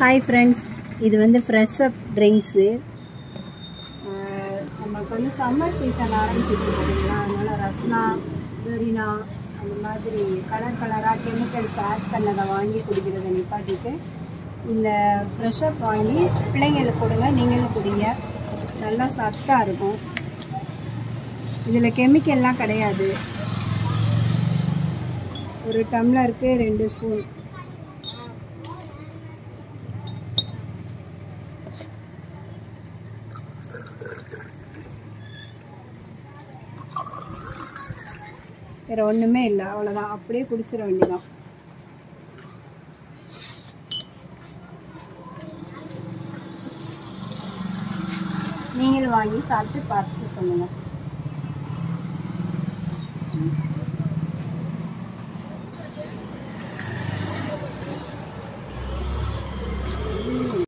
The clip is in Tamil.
ஹாய் ஃப்ரெண்ட்ஸ் இது வந்து ஃப்ரெஷ் அப் ட்ரிங்க்ஸு நமக்கு வந்து சம்மர் சீசன் ஆரம்பிச்சிருக்கு பார்த்தீங்களா அதனால் ரஸ்னா வெரினா அந்த மாதிரி கலர் கலராக கெமிக்கல்ஸ் ஆட் பண்ணதை வாங்கி குடிக்கிறத நிப்பாட்டிட்டு இந்த ஃப்ரெஷ் அப் வாங்கி பிள்ளைங்களுக்கு கொடுங்க நீங்களும் குடிங்க. நல்லா சத்தாக இருக்கும். இதில் கெமிக்கல்லாம் கிடையாது. ஒரு டம்ளருக்கு ரெண்டு ஸ்பூன் வேறு ஒன்றுமே இல்லை அவ்வளோதான் அப்படியே குடிச்சிட வேண்டியதான் நீங்கள் வாங்கி சாப்பிட்டு பார்த்து சொல்லுங்கள்